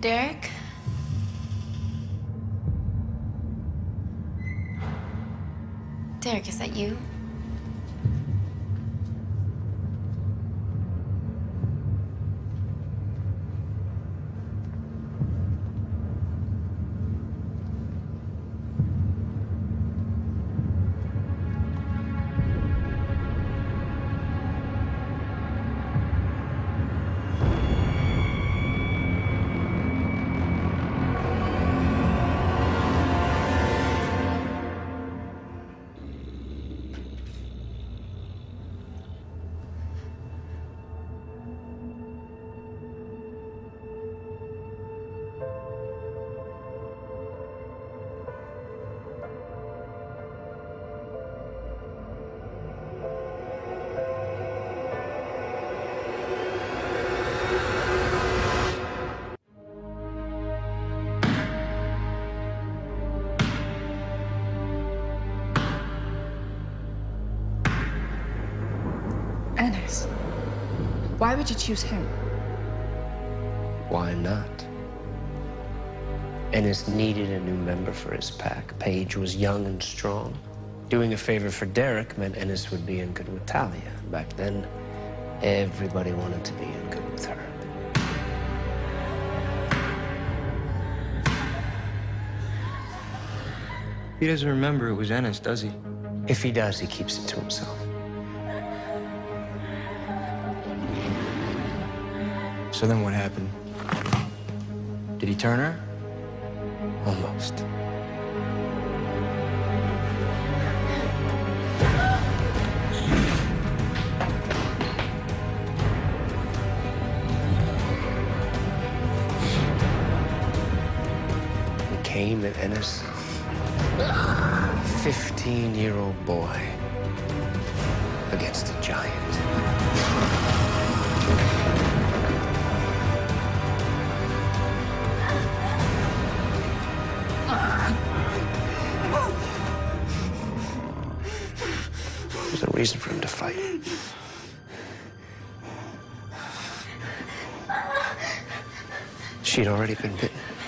Derek? Derek, is that you? Ennis. Why would you choose him? Why not? Ennis needed a new member for his pack. Paige was young and strong. Doing a favor for Derek meant Ennis would be in good with Talia. Back then, everybody wanted to be in good with her. He doesn't remember it was Ennis, does he? If he does, he keeps it to himself. So then what happened? Did he turn her? Almost. Came that Ennis, 15-year-old boy, against a giant. There's no reason for him to fight. She'd already been bitten.